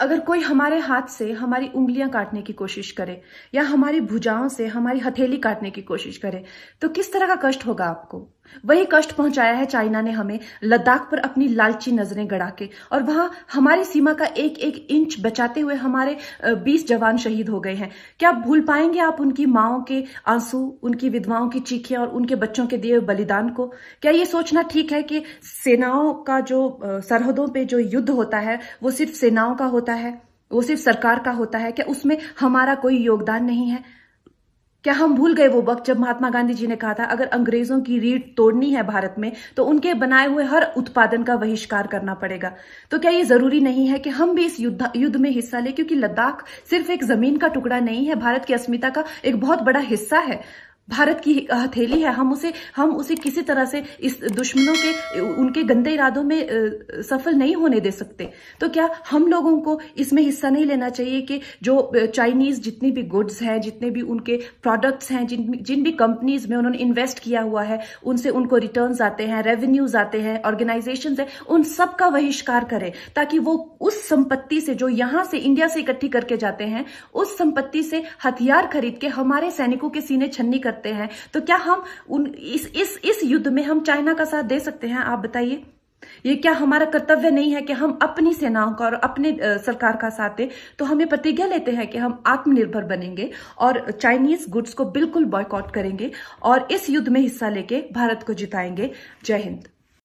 अगर कोई हमारे हाथ से हमारी उंगलियाँ काटने की कोशिश करे या हमारी भुजाओं से हमारी हथेली काटने की कोशिश करे तो किस तरह का कष्ट होगा आपको? वही कष्ट पहुँचाया है चाइना ने हमें लद्दाख पर अपनी लालची नज़रें गड़ा के और वहाँ हमारी सीमा का एक एक इंच बचाते हुए हमारे बीस जवान शहीद हो गए हैं। क्या भूल पाएँगे आप उनकी माओ के आँसू, उनकी विधवाओं की चीखें और उनके बच्चों के दिए बलिदान को? क्या ये सोचना ठीक है कि सेनाओं का जो सरहदों पर जो युद्ध होता है, वो सिर्फ़ सेनाओं का होता है? वो सिर्फ़ सरकार का होता है? क्या उसमें हमारा कोई योगदान नहीं है? क्या हम भूल गए वो वक्त जब महात्मा गांधी जी ने कहा था, अगर अंग्रेज़ों की रीढ़ तोड़नी है भारत में तो उनके बनाए हुए हर उत्पादन का बहिष्कार करना पड़ेगा तो क्या ये ज़रूरी नहीं है कि हम भी इस युद्ध युद्ध में हिस्सा लें? क्योंकि लद्दाख सिर्फ़ एक ज़मीन का टुकड़ा नहीं है, भारत की अस्मिता का एक बहुत बड़ा हिस्सा है। भारत की हथेली है, हम उसे हम उसे किसी तरह से इस दुश्मनों के, उनके गंदे इरादों में सफल नहीं होने दे सकते। तो क्या हम लोगों को इसमें हिस्सा नहीं लेना चाहिए कि जो चाइनीज़ जितनी भी गुड्स हैं, जितने भी उनके प्रोडक्ट्स हैं, जिन जिन भी कंपनीज़ में उन्होंने इन्वेस्ट किया हुआ है, उनसे उनको रिटर्न आते हैं रेवेन्यूज आते हैं ऑर्गेनाइजेशन है, उन सब का बहिष्कार करें, ताकि वो उस संपत्ति से जो यहाँ से इंडिया से इकट्ठी करके जाते हैं, उस संपत्ति से हथियार खरीद के हमारे सैनिकों के सीने छन्नी कर करते हैं। तो क्या हम उन, इस इस इस युद्ध में हम चाइना का साथ दे सकते हैं? आप बताइए। ये क्या हमारा कर्तव्य नहीं है कि हम अपनी सेनाओं का और अपने सरकार का साथ दें? तो हमें प्रतिज्ञा लेते हैं कि हम आत्मनिर्भर बनेंगे और चाइनीज़ गुड्स को बिल्कुल बॉयकॉट करेंगे और इस युद्ध में हिस्सा लेके भारत को जिताएँगे। जय हिंद।